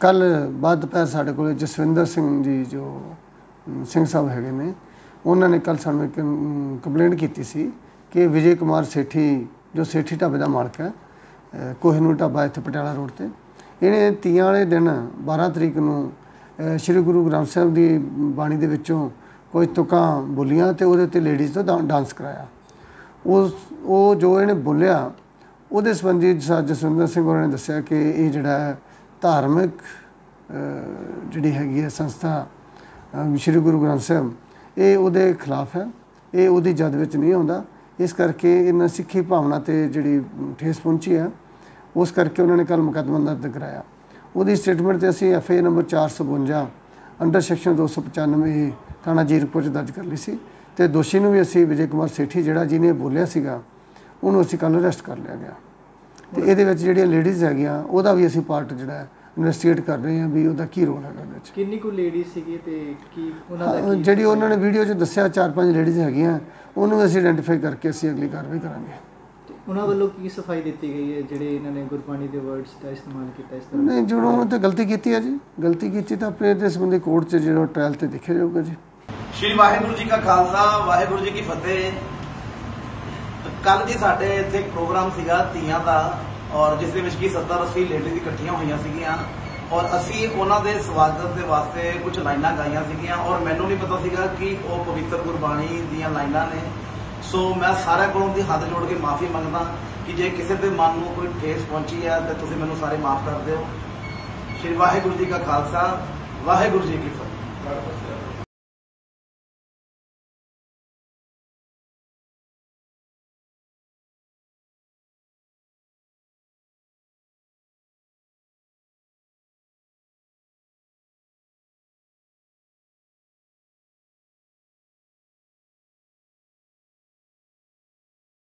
ਕੱਲ ਬਾਅਦ ਦੁਪਹਿਰ ਸਾਡੇ ਕੋਲ ਜਸਵਿੰਦਰ ਸਿੰਘ ਜੀ ਜੋ ਸਿੰਘ ਸਾਹਿਬ ਹੈਗੇ ਨੇ ਉਹਨਾਂ ਨੇ ਕੱਲ ਸਾਨੂੰ ਇੱਕ ਕੰਪਲੇਂਟ ਕੀਤੀ ਸੀ ਕਿ ਵਿਜੇ ਕੁਮਾਰ ਸੇਠੀ ਜੋ ਸੇਠੀ ਢਾਬੇ ਦਾ ਮਾਲਕ ਹੈ ਅ, ਕੋਹਿਨੂਰ ਢਾਬਾ ਇੱਥੇ ਪਟਿਆਲਾ ਰੋਡ ਤੇ ਇਹਨੇ ਤੀਆਂ ਵਾਲੇ ਦਿਨ 12 ਤਰੀਕ ਨੂੰ ਸ੍ਰੀ ਗੁਰੂ ਗ੍ਰੰਥ ਸਾਹਿਬ ਦੀ ਬਾਣੀ ਦੇ ਵਿੱਚੋਂ ਕੋਈ ਤੁਕਾਂ ਬੋਲੀਆਂ ਤੇ ਉਹਦੇ ਤੇ ਲੇਡੀਜ਼ ਤੋਂ ਡਾਂ- ਡਾਂਸ ਕਰਾਇਆ। ਉਸ ਉਹ ਜੋ ਇਹਨੇ ਬੋਲਿਆ ਉਹਦੇ ਸੰਬੰਧੀ ਜਸਵਿੰਦਰ ਸਿੰਘ ਹੋਰਾਂ ਨੇ ਦੱਸਿਆ ਕਿ ਇਹ ਜਿਹੜਾ ਧਾਰਮਿਕ ਜਿਹੜੀ ਹੈਗੀ ਹੈ ਸੰਸਥਾ ਸ਼੍ਰੀ ਗੁਰੂ ਗ੍ਰੰਥ ਸਾਹਿਬ ਇਹ ਉਹਦੇ ਖਿਲਾਫ ਹੈ। ਇਹ ਉਹਦੀ ਜਦ ਵਿੱਚ ਨਹੀਂ ਆਉਂਦਾ। ਇਸ ਕਰਕੇ ਇਹਨਾਂ ਸਿੱਖੀ ਭਾਵਨਾ ਤੇ ਜਿਹੜੀ ਠੇਸ ਪਹੁੰਚੀ ਹੈ ਉਸ ਕਰਕੇ ਉਹਨਾਂ ਨੇ ਕੱਲ ਮੁਕੱਦਮਾ ਦਰਜ ਕਰਾਇਆ। ਉਹਦੀ ਸਟੇਟਮੈਂਟ ਤੇ ਅਸੀਂ F I number 452 under section 295 ਥਾਣਾ ਜੀਰਕਪੁਰ 'ਚ ਦਰਜ ਕਰ ਲਈ ਸੀ। ਤੇ ਦੋਸ਼ੀ ਨੂੰ ਵੀ ਅਸੀਂ ਵਿਜੇ ਕੁਮਾਰ ਸੇਠੀ ਜਿਹੜਾ ਜਿਹਨੇ ਬੋਲਿਆ ਸੀਗਾ ਉਹਨੂੰ ਅਸੀਂ ਕੱਲ ਅਰੈਸਟ ਕਰ ਲਿਆ ਗਿਆ। ਤੇ ਇਹਦੇ ਵਿੱਚ ਜਿਹੜੀਆਂ ਲੇਡੀਜ਼ ਹੈਗੀਆਂ ਉਹਦਾ ਵੀ ਅਸੀਂ ਪਾਰਟ ਜਿਹੜਾ ਇਨਵੈਸਟੀਗੇਟ ਕਰ ਰਹੇ ਹਾਂ ਵੀ ਉਹਦਾ ਕੀ ਰੋਲ ਹੈਗਾ ਇਹਦੇ ਵਿੱਚ। ਕਿੰਨੀ ਕੁ ਲੇਡੀ ਸੀਗੀ ਤੇ ਕੀ ਉਹਨਾਂ ਦਾ ਹਾਂ, ਕੀ ਜਿਹੜੀ ਉਹਨਾਂ ਨੇ ਵੀਡੀਓ 'ਚ ਦੱਸਿਆ ਚਾਰ ਪੰਜ ਲੇਡੀਜ਼ ਹੈਗੀਆਂ ਉਹਨੂੰ ਅਸੀਂ ਆਇਡੈਂਟੀਫਾਈ ਕਰਕੇ ਅਸੀਂ ਅਗਲੀ ਕਾਰਵਾਈ ਕਰਾਂਗੇ। ਉਹਨਾਂ ਵੱਲੋਂ ਕੀ ਸਫ਼ਾਈ ਦਿੱਤੀ ਗਈ ਹੈ ਜਿਹੜੇ ਇਹਨਾਂ ਨੇ ਗੁਰਬਾਣੀ ਦੇ ਵਰਡਸ ਦਾ ਇਸਤੇਮਾਲ ਕੀਤਾ ਇਸ ਤਰ੍ਹਾਂ? ਨਹੀਂ ਜਦੋਂ ਉਹਨਾਂ ਤੇ ਗਲਤੀ ਕੀਤੀ ਹੈ ਜੀ ਗਲਤੀ ਕੀਤੀ ਤਾਂ ਆਪਣੇ ਦੇ ਸੰਬੰਧੀ ਕੋਰਟ 'ਚ ਜਿਹੜਾ ਟ੍ਰਾਇਲ ਤੇ ਦੇਖਿਆ ਜਾਊਗਾ ਜੀ। ਸ਼੍ਰੀ ਵਾਹਿਗੁਰੂ ਜੀ ਕਾ ਖਾਲਸਾ ਵਾਹਿਗੁਰੂ ਜੀ ਕੀ ਫਤਿਹ। ਕੱਲ ਜੀ ਸਾਡੇ ਇੱਥੇ ਪ੍ਰੋਗਰਾਮ ਸੀਗਾ ਤੀਆਂ ਦਾ। ਔਰ ਜਿਸ ਦੇ ਵਿੱਚ ਕੀ 70 80 ਲੇਡੀਜ਼ ਇਕੱਠੀਆਂ ਹੋਈਆਂ ਸੀਗੀਆਂ ਔਰ ਅਸੀਂ ਉਹਨਾਂ ਦੇ ਸਵਾਗਤ ਦੇ ਵਾਸਤੇ ਕੁਝ ਲਾਈਨਾਂ ਗਾਈਆਂ ਸੀਗੀਆਂ ਔਰ ਮੈਨੂੰ ਨਹੀਂ ਪਤਾ ਸੀਗਾ ਕਿ ਉਹ ਪਵਿੱਤਰ ਗੁਰਬਾਣੀ ਦੀਆਂ ਲਾਈਨਾਂ ਨੇ। ਸੋ ਮੈਂ ਸਾਰਿਆਂ ਕੋਲੋਂ ਦੀ ਹੱਥ ਜੋੜ ਕੇ ਮਾਫੀ ਮੰਗਦਾ ਕਿ ਜੇ ਕਿਸੇ ਦੇ ਮਨ ਨੂੰ ਕੋਈ ਠੇਸ ਪਹੁੰਚੀ ਹੈ, ਤਾਂ ਤੁਸੀਂ ਮੈਨੂੰ ਸਾਰੇ ਮਾਫ ਕਰ ਦਿਓ। ਸ਼੍ਰੀ ਵਾਹਿਗੁਰੂ ਜੀ ਕਾ ਖਾਲਸਾ, ਵਾਹਿਗੁਰੂ ਜੀ ਕੀ ਫਤਿਹ।